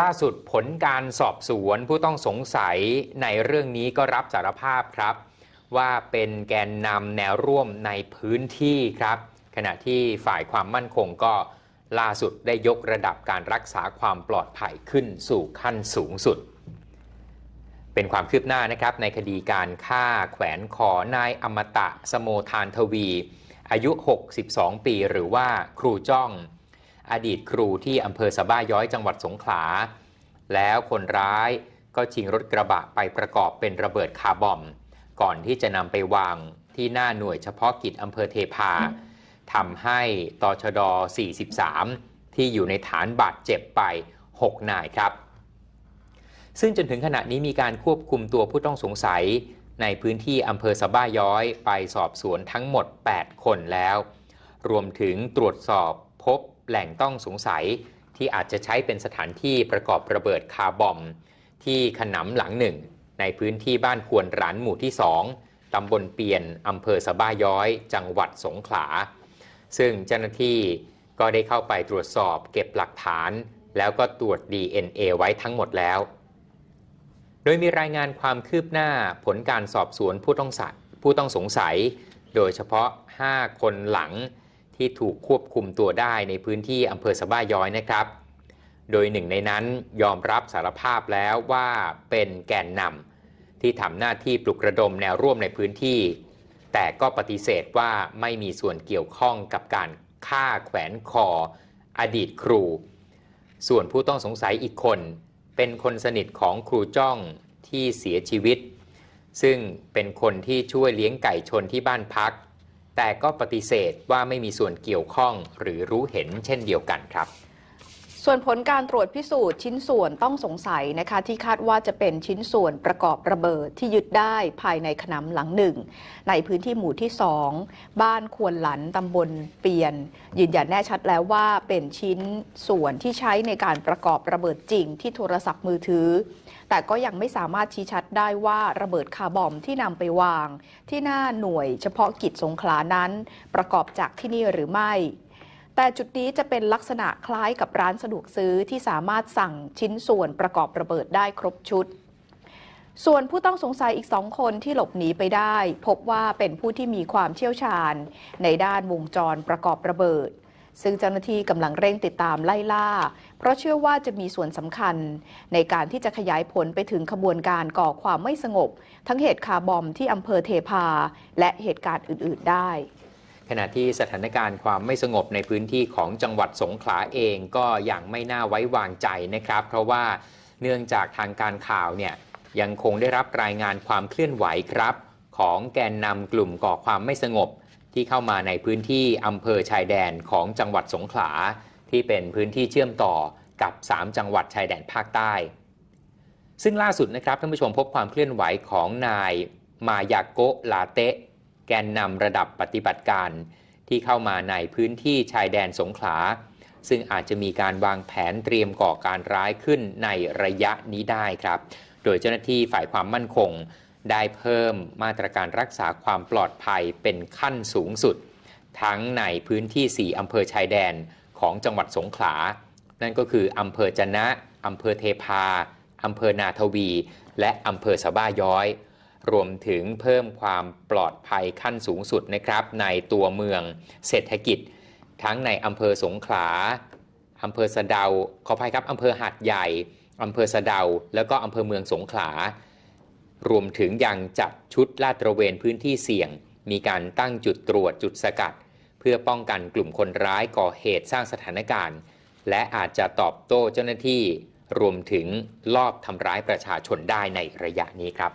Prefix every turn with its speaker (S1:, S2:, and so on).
S1: ล่าสุดผลการสอบสวนผู้ต้องสงสัยในเรื่องนี้ก็รับสารภาพครับ ว่าเป็นแกนนำแนวร่วมในพื้นที่ครับ ขณะที่ฝ่ายความมั่นคงก็ล่าสุดได้ยกระดับการรักษาความปลอดภัยขึ้นสู่ขั้นสูงสุด เป็นความคืบหน้านะครับในคดีการฆ่าแขวนคอนายอมตะสโมทานทวี อายุ 62 ปีหรือว่าครูจ้อง อดีตครูที่อำเภอสะบ้าย้อยจังหวัดสงขลา แล้วคนร้ายก็ชิงรถกระบะไปประกอบเป็นระเบิดคาร์บอม ก่อนที่จะนำไปวางที่หน้าหน่วยเฉพาะกิจอำเภอเทพาทำให้ตชด 43 ที่อยู่ในฐานบาดเจ็บไป 6 นายครับ ซึ่งจนถึงขณะนี้มีการควบคุมตัวผู้ต้องสงสัยในพื้นที่อำเภอสะบ้าย้อยไปสอบสวนทั้งหมด 8 คนแล้ว รวมถึงตรวจสอบพบ แหล่งต้องสงสัยที่อาจจะใช้เป็นสถานที่ประกอบระเบิดคาร์บอม ที่ขนำหลังหนึ่ง ในพื้นที่บ้านควนร้านหมู่ที่2ตำบลเปียนอำเภอสะบ้าย้อย จังหวัดสงขลา ซึ่งเจ้าหน้าที่ก็ได้เข้าไปตรวจสอบเก็บหลักฐาน แล้วก็ตรวจ DNA ไว้ทั้งหมดแล้ว โดยมีรายงานความคืบหน้าผลการสอบสวนผู้ต้องสัผู้ต้องสงสัย โดยเฉพาะ 5 คนหลัง ที่ถูกควบคุมตัวได้ในพื้นที่อำเภอสะบ้าย้อยนะครับ โดยหนึ่งในนั้นยอมรับสารภาพแล้วว่าเป็นแกนนำที่ทำหน้าที่ปลุกระดมแนวร่วมในพื้นที่ แต่ก็ปฏิเสธว่าไม่มีส่วนเกี่ยวข้องกับการฆ่าแขวนคอ อดีตครู ส่วนผู้ต้องสงสัยอีกคน เป็นคนสนิทของครูจ้องที่เสียชีวิต ซึ่งเป็นคนที่ช่วยเลี้ยงไก่ชนที่บ้านพัก แต่ก็ปฏิเสธว่าไม่มีส่วนเกี่ยวข้องหรือรู้เห็นเช่นเดียวกันครับ
S2: ส่วนผลการตรวจพิสูจน์ชิ้นส่วนต้องสงสัยนะคะ ที่คาดว่าจะเป็นชิ้นส่วนประกอบระเบิดที่ยึดได้ภายในขนำหลังหนึ่ง ในพื้นที่หมู่ที่ 2 บ้านควรหลันตำบลเปียน ยืนยันแน่ชัดแล้วว่าเป็นชิ้นส่วนที่ใช้ในการประกอบระเบิดจริงที่โทรศัพท์มือถือ แต่ก็ยังไม่สามารถชี้ชัดได้ว่าระเบิดคาร์บอมที่นำไปวาง ที่หน้าหน่วยเฉพาะกิจสงขลานั้น ประกอบจากที่นี่หรือไม่ แต่จุดนี้จะเป็นลักษณะคล้ายกับร้านสะดวกซื้อที่สามารถสั่งชิ้นส่วนประกอบระเบิดได้ครบชุด ส่วนผู้ต้องสงสัยอีกสองคนที่หลบหนีไปได้ พบว่าเป็นผู้ที่มีความเชี่ยวชาญ ในด้านวงจรประกอบระเบิด ซึ่งเจ้าหน้าที่กำลังเร่งติดตามไล่ล่า เพราะเชื่อว่าจะมีส่วนสำคัญ ในการที่จะขยายผลไปถึงขบวนการก่อความไม่สงบ ทั้งเหตุคาร์บอมที่อำเภอเทพา และเหตุการณ์อื่น ๆ ได้
S1: ขณะที่สถานการณ์ความไม่สงบในพื้นที่ของจังหวัดสงขลาเองก็ยังไม่น่าไว้วางใจนะครับ เพราะว่าเนื่องจากทางการข่าวเนี่ยยังคงได้รับรายงานความเคลื่อนไหวครับ ของแกนนำกลุ่มก่อความไม่สงบ ที่เข้ามาในพื้นที่อำเภอชายแดนของจังหวัดสงขลาที่เป็นพื้นที่เชื่อมต่อกับ 3 จังหวัดชายแดนภาคใต้ ซึ่งล่าสุดนะครับท่านผู้ชมพบความเคลื่อนไหวของนายมายาโกลาเตะ แกนนำระดับปฏิบัติการ ที่เข้ามาในพื้นที่ชายแดนสงขลา ซึ่งอาจจะมีการวางแผนเตรียมก่อการร้ายขึ้นในระยะนี้ได้ครับ โดยเจ้าหน้าที่ฝ่ายความมั่นคง ได้เพิ่มมาตรการรักษาความปลอดภัยเป็นขั้นสูงสุด ทั้งในพื้นที่ 4 อำเภอชายแดนของจังหวัดสงขลา นั่นก็คืออำเภอจะนะอำเภอเทพาอำเภอนาทวี และอำเภอสะบ้าย้อย รวมถึงเพิ่มความปลอดภัยขั้นสูงสุดนะครับ ในตัวเมืองเศรษฐกิจ ทั้งในอำเภอสงขลาอำเภอสะเดาขออภัยครับอำเภอหาดใหญ่อำเภอสะเดา แล้วก็อำเภอเมืองสงขลา รวมถึงยังจัดชุดลาดตระเวนพื้นที่เสี่ยง มีการตั้งจุดตรวจจุดสกัด เพื่อป้องกันกลุ่มคนร้ายก่อเหตุสร้างสถานการณ์ และอาจจะตอบโต้เจ้าหน้าที่ รวมถึงลอบทำร้ายประชาชนได้ในระยะนี้ครับ